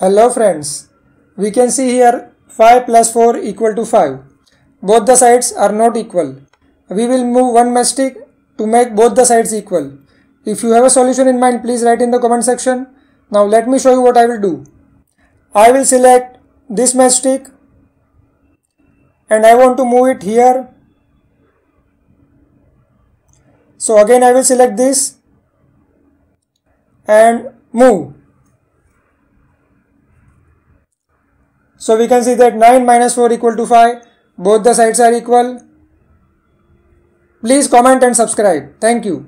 Hello friends, we can see here 5 plus 4 equal to 5. Both the sides are not equal. We will move one matchstick to make both the sides equal. If you have a solution in mind, please write in the comment section. Now let me show you what I will do. I will select this matchstick and I want to move it here. So again I will select this and move. So we can see that 9 minus 4 equal to 5. Both the sides are equal. Please comment and subscribe. Thank you.